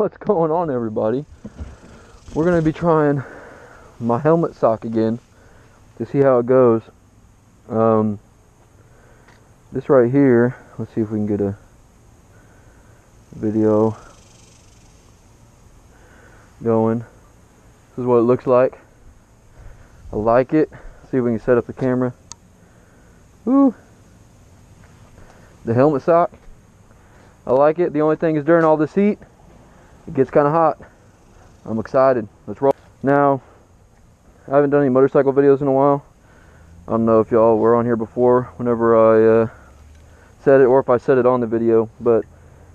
What's going on, everybody? We're going to be trying my helmet sock again to see how it goes. Um, this right here, let's see if we can get a video going. This is what it looks like. I like it. See if we can set up the camera. Woo! The helmet sock. I like it. The only thing is during all this heat, it gets kind of hot. I'm excited. Let's roll. Now, I haven't done any motorcycle videos in a while. I don't know if y'all were on here before whenever I uh, said it or if I said it on the video, but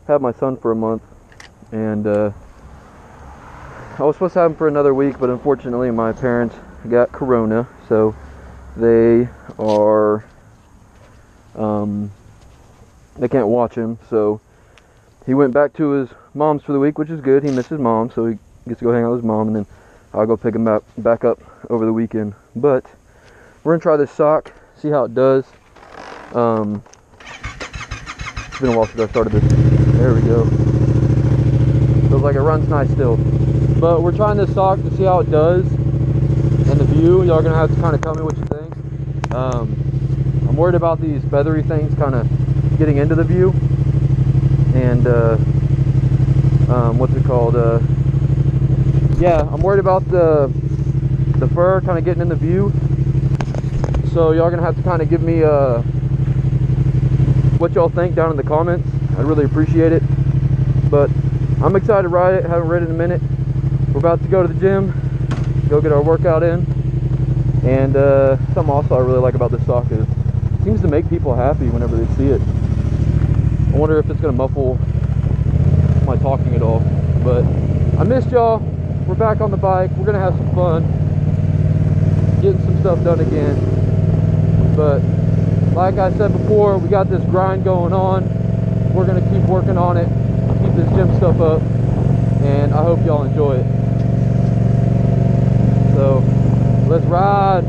I had my son for a month and uh, I was supposed to have him for another week, but unfortunately my parents got corona, so they are um, they can't watch him, so he went back to his mom's for the week, which is good. He misses mom, so he gets to go hang out with his mom, and then I'll go pick him back back up over the weekend. But we're gonna try this sock, see how it does. Um, it's been a while since I started this. There we go. Feels like it runs nice still. But we're trying this sock to see how it does and the view. Y'all gonna have to kind of tell me what you think. Um, I'm worried about these feathery things kind of getting into the view and uh, um, what's it called? Uh, yeah, I'm worried about the the fur kind of getting in the view. So y'all gonna have to kind of give me uh, what y'all think down in the comments. I'd really appreciate it. But I'm excited to ride it. Haven't ridden in a minute. We're about to go to the gym, go get our workout in. And uh, something also I really like about this sock is it seems to make people happy whenever they see it. I wonder if it's gonna muffle my talking at all. But I missed y'all. We're back on the bike. We're gonna have some fun. Getting some stuff done again. But like I said before, we got this grind going on. We're gonna keep working on it, keep this gym stuff up, and I hope y'all enjoy it. So let's ride.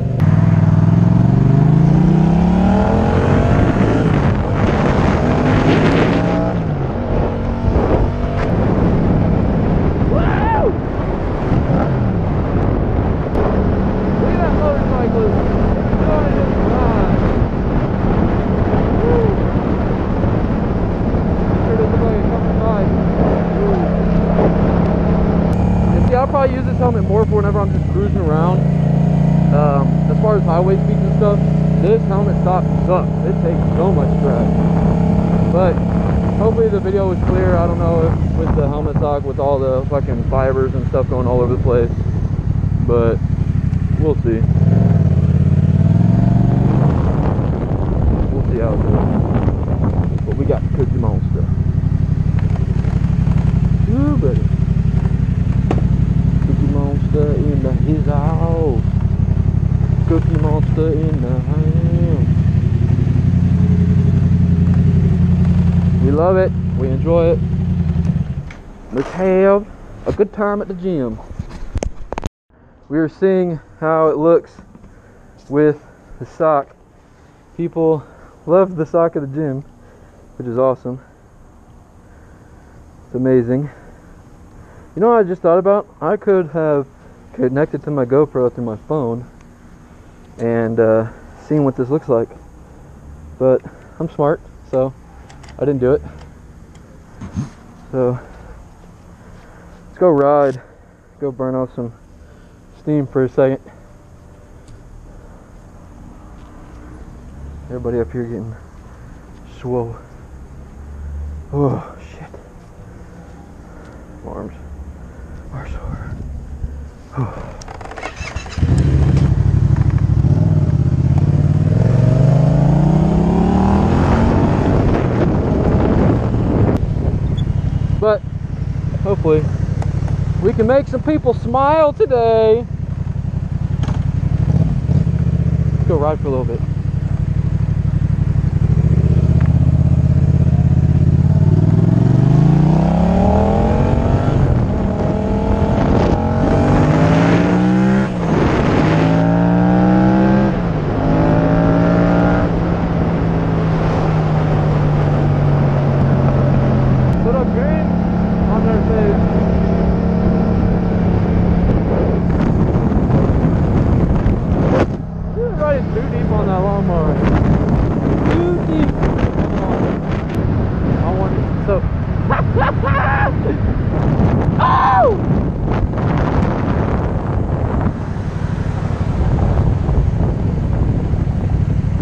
I'll probably use this helmet more for whenever I'm just cruising around. Um, as far as highway speeds and stuff, this helmet stock sucks. It takes so much drag. But hopefully the video was clear. I don't know if with the helmet stock with all the fucking fibers and stuff going all over the place. But. We'll see how it goes. But we got Cookie Monster. Ooh, buddy monster in the his house. Cookie monster in the house. We love it. We enjoy it. Let's have a good time at the gym. We are seeing how it looks with the sock. People love the sock at the gym, which is awesome. It's amazing. You know what I just thought about? I could have connected to my GoPro through my phone and uh, seen what this looks like. But I'm smart, so I didn't do it. So let's go ride, go burn off some steam for a second. Everybody up here getting swole. Oh shit. Arms are sore. Oh. But hopefully we can make some people smile today. Let's go ride for a little bit.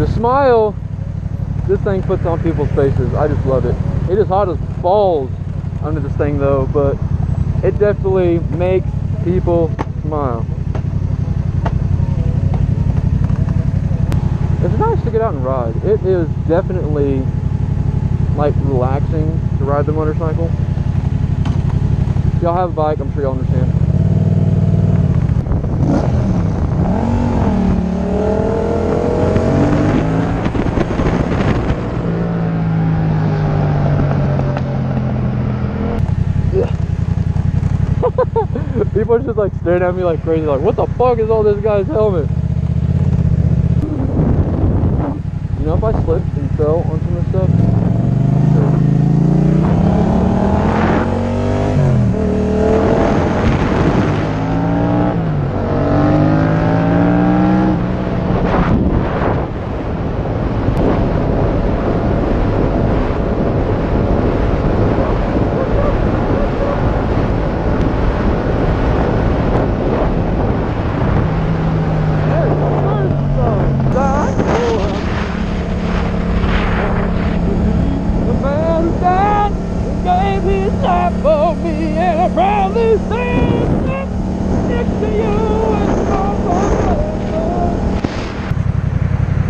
Smile this thing puts on people's faces. I just love it. It is hot as balls under this thing though, but it definitely makes people smile. It's nice to get out and ride. It is definitely like relaxing to ride the motorcycle. If y'all have a bike, I'm sure y'all understand. People just like staring at me like crazy, like, what the fuck is all this guy's helmet? You know, if I slipped and fell on some of this stuff,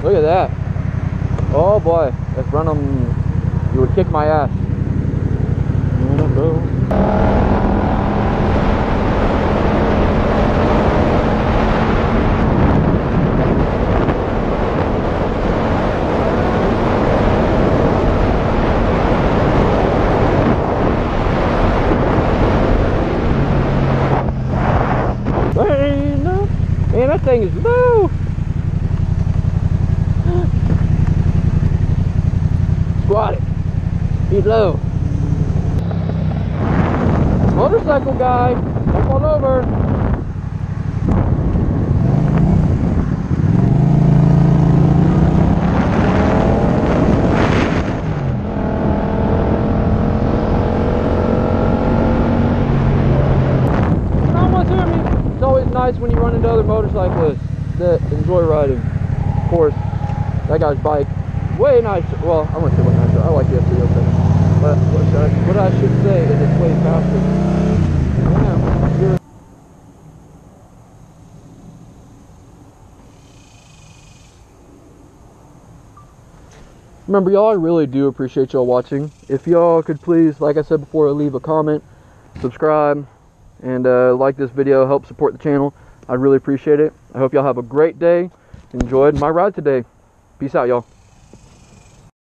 Look at that. Oh boy, if Brenham, you would kick my ass. Man, that thing is low. Squat it. He's low. Motorcycle guy, come on over. It's always nice when you run into other motorcyclists that enjoy riding. Of course, that guy's bike way nicer. Well, I wouldn't say way nicer. I like the FCO thing. But what, I, I should say is it's way faster. Yeah, Remember, y'all, I really do appreciate y'all watching. If y'all could please, like I said before, leave a comment, subscribe, and uh, like this video, help support the channel. I'd really appreciate it. I hope y'all have a great day. Enjoyed my ride today. Peace out, y'all.